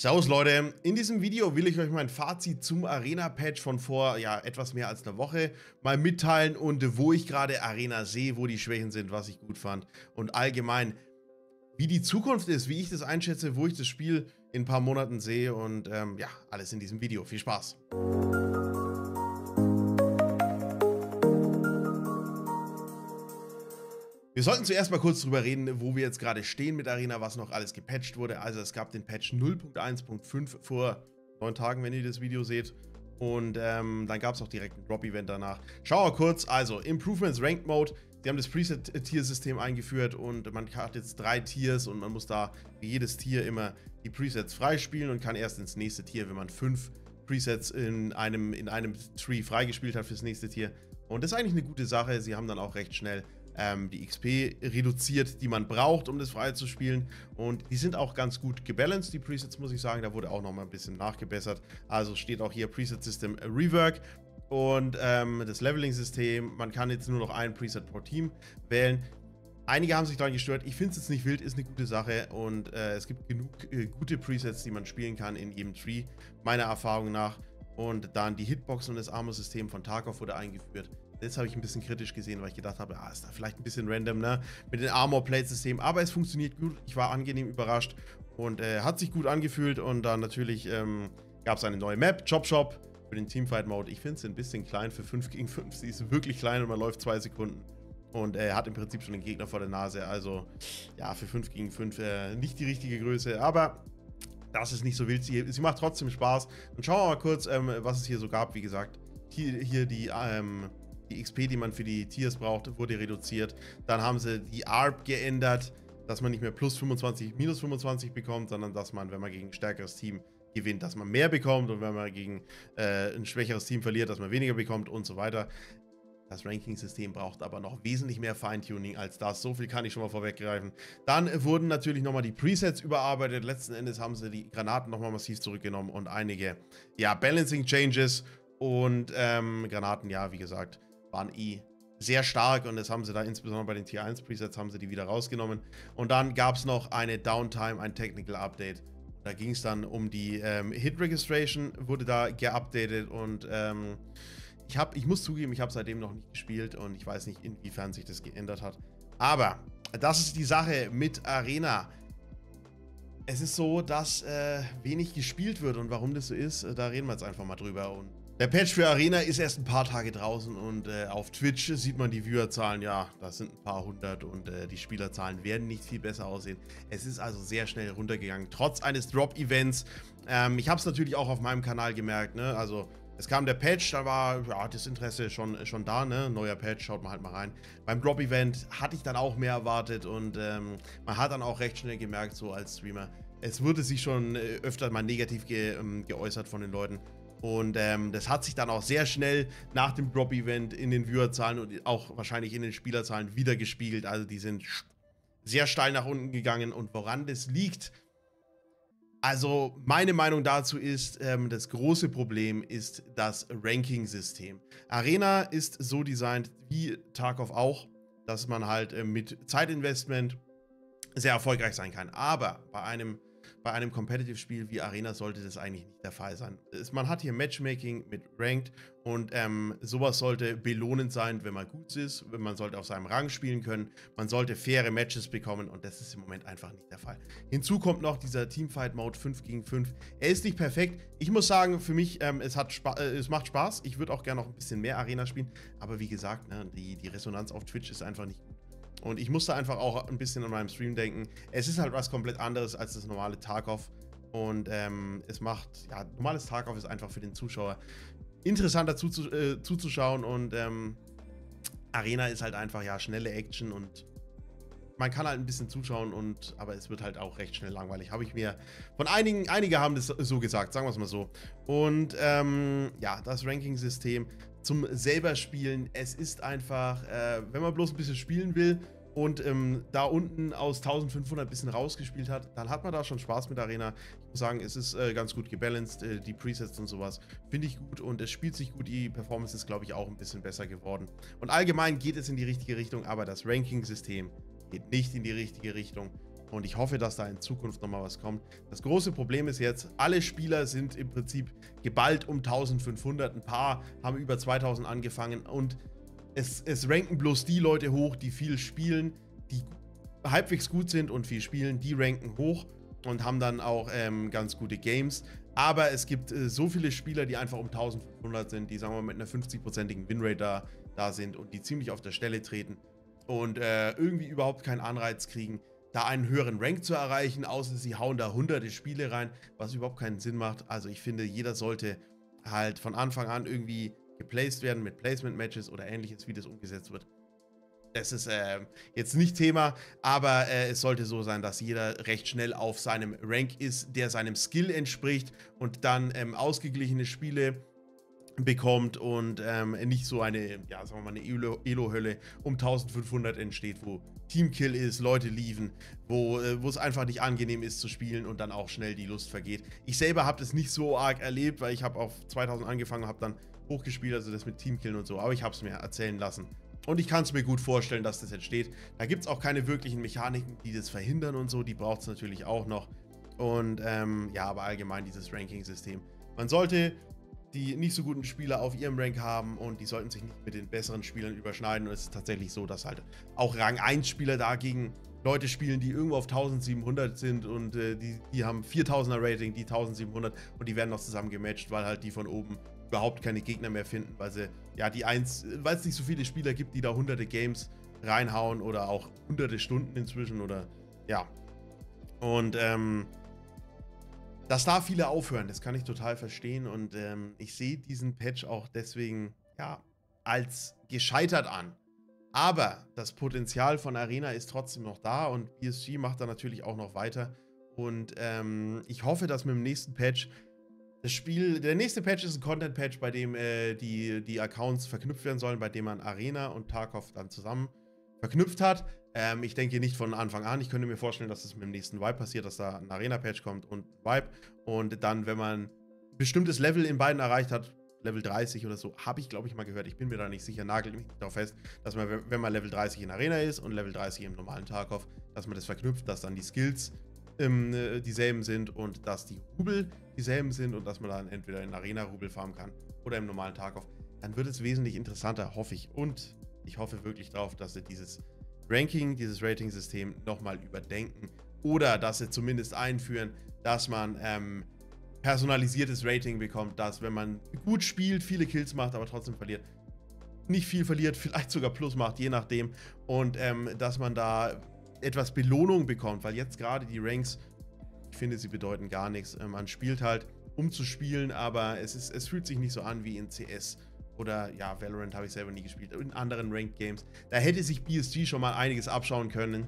Servus Leute, in diesem Video will ich euch mein Fazit zum Arena-Patch von vor ja, etwas mehr als einer Woche mal mitteilen und wo ich gerade Arena sehe, wo die Schwächen sind, was ich gut fand und allgemein, wie die Zukunft ist, wie ich das einschätze, wo ich das Spiel in ein paar Monaten sehe und ähm, ja, alles in diesem Video. Viel Spaß! Wir sollten zuerst mal kurz drüber reden, wo wir jetzt gerade stehen mit Arena, was noch alles gepatcht wurde. Also es gab den Patch 0.1.5 vor neun Tagen, wenn ihr das Video seht. Und ähm, dann gab es auch direkt ein Drop-Event danach. Schauen wir kurz. Also, Improvements Ranked Mode. Sie haben das Preset-Tier-System eingeführt und man hat jetzt drei Tiers und man muss da jedes Tier immer die Presets freispielen und kann erst ins nächste Tier, wenn man fünf Presets in einem, in einem Tree freigespielt hat fürs nächste Tier. Und das ist eigentlich eine gute Sache. Sie haben dann auch recht schnell ähm, die XP reduziert, die man braucht, um das frei zu spielen. Und die sind auch ganz gut gebalanced, die Presets, muss ich sagen. Da wurde auch nochmal ein bisschen nachgebessert. Also steht auch hier Preset System Rework und ähm, das Leveling-System. Man kann jetzt nur noch ein Preset pro Team wählen. Einige haben sich daran gestört. Ich finde es jetzt nicht wild, ist eine gute Sache und äh, es gibt genug äh, gute Presets, die man spielen kann in jedem Tree, meiner Erfahrung nach. Und dann die Hitbox und das Armor-System von Tarkov wurde eingeführt. Das habe ich ein bisschen kritisch gesehen, weil ich gedacht habe, ah, ist da vielleicht ein bisschen random, ne? Mit dem Armor-Plate-System. Aber es funktioniert gut. Ich war angenehm überrascht und äh, hat sich gut angefühlt. Und dann natürlich ähm, gab es eine neue Map, Chop Shop, für den Teamfight-Mode. Ich finde sie ein bisschen klein für 5 gegen 5. Sie ist wirklich klein und man läuft 2 Sekunden. Und er äh, hat im Prinzip schon den Gegner vor der Nase. Also, ja, für 5 gegen 5 äh, nicht die richtige Größe. Aber das ist nicht so wild. Sie, sie macht trotzdem Spaß. Und schauen wir mal kurz, ähm, was es hier so gab. Wie gesagt, hier, hier die ähm, die XP, die man für die Tiers braucht, wurde reduziert. Dann haben sie die ARP geändert, dass man nicht mehr plus 25, minus 25 bekommt, sondern dass man, wenn man gegen ein stärkeres Team gewinnt, dass man mehr bekommt und wenn man gegen äh, ein schwächeres Team verliert, dass man weniger bekommt und so weiter. Das Ranking-System braucht aber noch wesentlich mehr Feintuning als das. So viel kann ich schon mal vorweggreifen. Dann wurden natürlich nochmal die Presets überarbeitet. Letzten Endes haben sie die Granaten nochmal massiv zurückgenommen und einige, ja, Balancing-Changes und ähm, Granaten, ja, wie gesagt, waren eh sehr stark und das haben sie da insbesondere bei den Tier 1 Presets haben sie die wieder rausgenommen. Und dann gab es noch eine Downtime, ein Technical Update. Da ging es dann um die ähm, Hit Registration, wurde da geupdatet und ähm, ich, hab, ich muss zugeben, ich habe seitdem noch nicht gespielt und ich weiß nicht, inwiefern sich das geändert hat. Aber das ist die Sache mit Arena. Es ist so, dass äh, wenig gespielt wird und warum das so ist, äh, da reden wir jetzt einfach mal drüber. Und der Patch für Arena ist erst ein paar Tage draußen und äh, auf Twitch sieht man die Viewerzahlen, ja, das sind ein paar hundert und äh, die Spielerzahlen werden nicht viel besser aussehen. Es ist also sehr schnell runtergegangen, trotz eines Drop-Events. Ähm, ich habe es natürlich auch auf meinem Kanal gemerkt, ne, also es kam der Patch, da war ja, das Interesse schon, schon da, ne? Neuer Patch, schaut mal halt mal rein. Beim Drop-Event hatte ich dann auch mehr erwartet und ähm, man hat dann auch recht schnell gemerkt, so als Streamer, es wurde sich schon äh, öfter mal negativ ge, ähm, geäußert von den Leuten. Und ähm, das hat sich dann auch sehr schnell nach dem Drop-Event in den Viewerzahlen und auch wahrscheinlich in den Spielerzahlen wieder gespiegelt. Also die sind sehr steil nach unten gegangen. Und woran das liegt, also meine Meinung dazu ist, ähm, das große Problem ist das Ranking-System. Arena ist so designt wie Tarkov auch, dass man halt äh, mit Zeitinvestment sehr erfolgreich sein kann. Aber bei einem bei einem Competitive-Spiel wie Arena sollte das eigentlich nicht der Fall sein. Man hat hier Matchmaking mit Ranked und ähm, sowas sollte belohnend sein, wenn man gut ist. Man sollte auf seinem Rang spielen können. Man sollte faire Matches bekommen und das ist im Moment einfach nicht der Fall. Hinzu kommt noch dieser Teamfight-Mode 5 gegen 5. Er ist nicht perfekt. Ich muss sagen, für mich, ähm, es, hat äh, es macht Spaß. Ich würde auch gerne noch ein bisschen mehr Arena spielen. Aber wie gesagt, ne, die, die Resonanz auf Twitch ist einfach nicht gut. Und ich musste einfach auch ein bisschen an meinem Stream denken. Es ist halt was komplett anderes als das normale Tarkov. Und ähm, es macht, ja, normales Tarkov ist einfach für den Zuschauer interessanter zuzu äh, zuzuschauen. Und ähm, Arena ist halt einfach, ja, schnelle Action und man kann halt ein bisschen zuschauen und aber es wird halt auch recht schnell langweilig. Habe ich mir von einigen, einige haben das so gesagt, sagen wir es mal so. Und ähm, ja, das Ranking-System zum selber spielen, es ist einfach, äh, wenn man bloß ein bisschen spielen will und ähm, da unten aus 1500 ein bisschen rausgespielt hat, dann hat man da schon Spaß mit Arena. Ich muss sagen, es ist äh, ganz gut gebalanced, äh, die Presets und sowas finde ich gut und es spielt sich gut. Die Performance ist, glaube ich, auch ein bisschen besser geworden. Und allgemein geht es in die richtige Richtung, aber das Ranking-System geht nicht in die richtige Richtung. Und ich hoffe, dass da in Zukunft nochmal was kommt. Das große Problem ist jetzt, alle Spieler sind im Prinzip geballt um 1500. Ein paar haben über 2000 angefangen und es, es ranken bloß die Leute hoch, die viel spielen, die halbwegs gut sind und viel spielen, die ranken hoch und haben dann auch ähm, ganz gute Games. Aber es gibt äh, so viele Spieler, die einfach um 1500 sind, die sagen wir mal mit einer 50-prozentigen Winrate da, da sind und die ziemlich auf der Stelle treten und äh, irgendwie überhaupt keinen Anreiz kriegen, da einen höheren Rank zu erreichen, außer sie hauen da hunderte Spiele rein, was überhaupt keinen Sinn macht. Also ich finde, jeder sollte halt von Anfang an irgendwie geplaced werden mit Placement-Matches oder ähnliches, wie das umgesetzt wird. Das ist äh, jetzt nicht Thema, aber äh, es sollte so sein, dass jeder recht schnell auf seinem Rank ist, der seinem Skill entspricht und dann ähm, ausgeglichene Spiele bekommt und ähm, nicht so eine, ja, sagen wir mal, eine Elo-Hölle um 1500 entsteht, wo Teamkill ist, Leute lieven, wo äh, es einfach nicht angenehm ist zu spielen und dann auch schnell die Lust vergeht. Ich selber habe das nicht so arg erlebt, weil ich habe auf 2000 angefangen und habe dann hochgespielt, also das mit Teamkillen und so, aber ich habe es mir erzählen lassen. Und ich kann es mir gut vorstellen, dass das entsteht. Da gibt es auch keine wirklichen Mechaniken, die das verhindern und so. Die braucht es natürlich auch noch. Und ähm, ja, aber allgemein dieses Ranking-System. Man sollte die nicht so guten Spieler auf ihrem Rank haben und die sollten sich nicht mit den besseren Spielern überschneiden. Und es ist tatsächlich so, dass halt auch Rang 1 Spieler dagegen Leute spielen, die irgendwo auf 1700 sind und äh, die, die haben 4000er Rating, die 1700 und die werden noch zusammen gematcht, weil halt die von oben überhaupt keine Gegner mehr finden, weil sie, ja, die eins, weil es nicht so viele Spieler gibt, die da hunderte Games reinhauen oder auch hunderte Stunden inzwischen oder ja. Und ähm, dass da viele aufhören, das kann ich total verstehen und ähm, ich sehe diesen Patch auch deswegen, ja, als gescheitert an. Aber das Potenzial von Arena ist trotzdem noch da und PSG macht da natürlich auch noch weiter. Und ähm, ich hoffe, dass mit dem nächsten Patch das Spiel, der nächste Patch ist ein Content-Patch, bei dem äh, die, die Accounts verknüpft werden sollen, bei dem man Arena und Tarkov dann zusammen verknüpft hat. Ähm, ich denke nicht von Anfang an. Ich könnte mir vorstellen, dass es mit dem nächsten Vibe passiert, dass da ein Arena-Patch kommt und Vibe. Und dann, wenn man ein bestimmtes Level in beiden erreicht hat, Level 30 oder so, habe ich, glaube ich, mal gehört. Ich bin mir da nicht sicher, nagelt mich darauf fest, dass man, wenn man Level 30 in Arena ist und Level 30 im normalen Tarkov, dass man das verknüpft, dass dann die Skills ähm, dieselben sind und dass die Rubel dieselben sind und dass man dann entweder in Arena-Rubel farmen kann oder im normalen Tarkov. Dann wird es wesentlich interessanter, hoffe ich. Und ich hoffe wirklich darauf, dass sie dieses Ranking, dieses Rating-System nochmal überdenken oder dass sie zumindest einführen, dass man ähm, personalisiertes Rating bekommt, dass wenn man gut spielt, viele Kills macht, aber trotzdem verliert, nicht viel verliert, vielleicht sogar Plus macht, je nachdem. Und ähm, dass man da etwas Belohnung bekommt, weil jetzt gerade die Ranks, ich finde, sie bedeuten gar nichts. Man spielt halt, um zu spielen, aber es, ist, es fühlt sich nicht so an wie in CS oder ja, Valorant habe ich selber nie gespielt, in anderen Ranked Games. Da hätte sich BSG schon mal einiges abschauen können.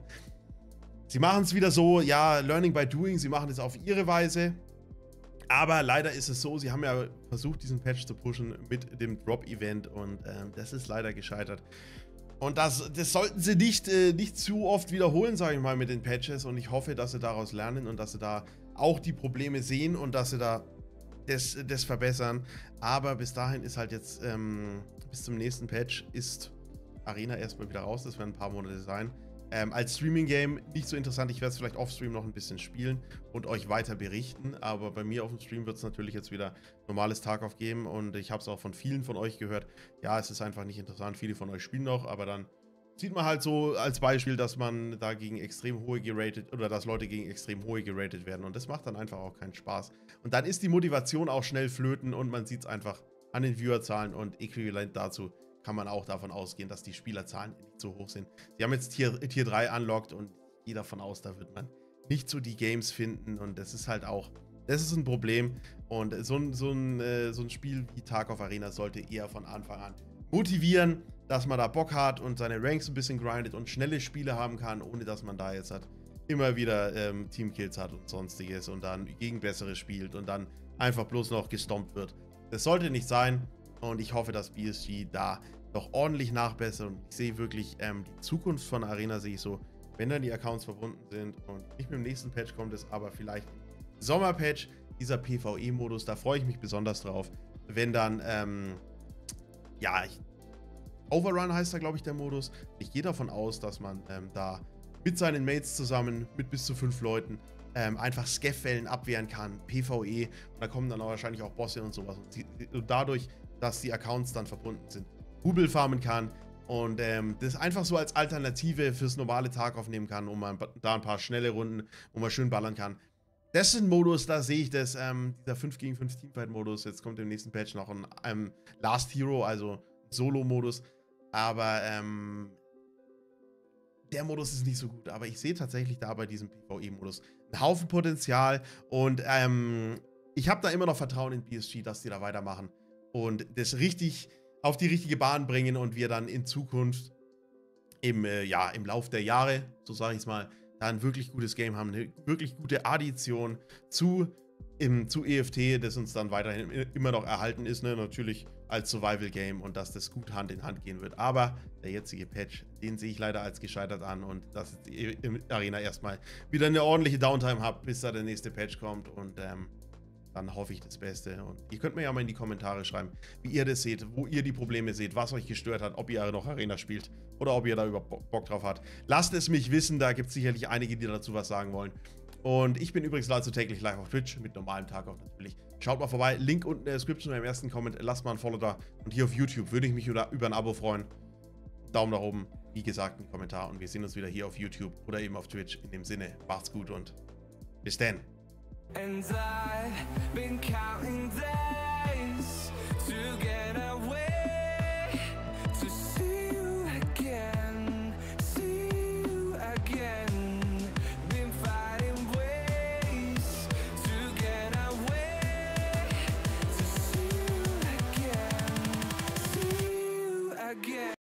Sie machen es wieder so, ja, Learning by Doing, sie machen es auf ihre Weise. Aber leider ist es so, sie haben ja versucht, diesen Patch zu pushen mit dem Drop-Event und ähm, das ist leider gescheitert. Und das, das sollten sie nicht, äh, nicht zu oft wiederholen, sage ich mal, mit den Patches. Und ich hoffe, dass sie daraus lernen und dass sie da auch die Probleme sehen und dass sie da das, das verbessern. Aber bis dahin ist halt jetzt, ähm, bis zum nächsten Patch ist Arena erstmal wieder raus. Das werden ein paar Monate sein. Ähm, als Streaming-Game nicht so interessant. Ich werde es vielleicht off-stream noch ein bisschen spielen und euch weiter berichten. Aber bei mir auf dem Stream wird es natürlich jetzt wieder normales Tag aufgeben. Und ich habe es auch von vielen von euch gehört. Ja, es ist einfach nicht interessant. Viele von euch spielen noch, aber dann sieht man halt so als Beispiel, dass man da gegen extrem hohe geratet oder dass Leute gegen extrem hohe geratet werden und das macht dann einfach auch keinen Spaß. Und dann ist die Motivation auch schnell flöten und man sieht es einfach an den Viewerzahlen und äquivalent dazu kann man auch davon ausgehen, dass die Spielerzahlen nicht so hoch sind. Sie haben jetzt Tier, Tier 3 unlocked und gehe davon aus, da wird man nicht so die Games finden und das ist halt auch, das ist ein Problem und so ein, so ein, äh, so ein Spiel wie Tag of Arena sollte eher von Anfang an motivieren, dass man da Bock hat und seine Ranks ein bisschen grindet und schnelle Spiele haben kann, ohne dass man da jetzt hat immer wieder ähm, Teamkills hat und sonstiges und dann gegen bessere spielt und dann einfach bloß noch gestompt wird. Das sollte nicht sein und ich hoffe, dass BSG da doch ordentlich nachbessert und ich sehe wirklich ähm, die Zukunft von Arena sehe ich so, wenn dann die Accounts verbunden sind und nicht mit dem nächsten Patch kommt es, aber vielleicht Sommerpatch, dieser PvE-Modus, da freue ich mich besonders drauf, wenn dann, ähm, ja, ich Overrun heißt da, glaube ich, der Modus. Ich gehe davon aus, dass man ähm, da mit seinen Mates zusammen, mit bis zu fünf Leuten, ähm, einfach Scaff-Wellen abwehren kann, PvE. Und da kommen dann auch wahrscheinlich auch Bosse und sowas. Und, die, und dadurch, dass die Accounts dann verbunden sind, Rubel farmen kann und ähm, das einfach so als Alternative fürs normale Tag aufnehmen kann, um da ein paar schnelle Runden, wo man schön ballern kann. Das ist ein Modus, da sehe ich das, ähm, dieser 5 gegen 5 Teamfight-Modus. Jetzt kommt im nächsten Patch noch ein ähm, Last Hero, also Solo-Modus. Aber ähm, der Modus ist nicht so gut. Aber ich sehe tatsächlich da bei diesem PvE-Modus einen Haufen Potenzial. Und ähm, ich habe da immer noch Vertrauen in PSG, dass die da weitermachen. Und das richtig auf die richtige Bahn bringen und wir dann in Zukunft im, äh, ja, im Lauf der Jahre, so sage ich es mal, da ein wirklich gutes Game haben, eine wirklich gute Addition zu, im, zu EFT, das uns dann weiterhin immer noch erhalten ist, ne? natürlich als Survival-Game und dass das gut Hand in Hand gehen wird. Aber der jetzige Patch, den sehe ich leider als gescheitert an und dass die Arena erstmal wieder eine ordentliche Downtime hat, bis da der nächste Patch kommt und ähm, dann hoffe ich das Beste. Und ihr könnt mir ja mal in die Kommentare schreiben, wie ihr das seht, wo ihr die Probleme seht, was euch gestört hat, ob ihr noch Arena spielt oder ob ihr da überhaupt Bock drauf habt. Lasst es mich wissen, da gibt es sicherlich einige, die dazu was sagen wollen. Und ich bin übrigens dazu täglich live auf Twitch, mit normalem Tag auch natürlich. Schaut mal vorbei, Link unten in der Description im ersten Comment, lasst mal ein Follow da. Und hier auf YouTube würde ich mich über, über ein Abo freuen. Daumen nach oben, wie gesagt, ein Kommentar. Und wir sehen uns wieder hier auf YouTube oder eben auf Twitch. In dem Sinne, macht's gut und bis dann. And I've been counting days to get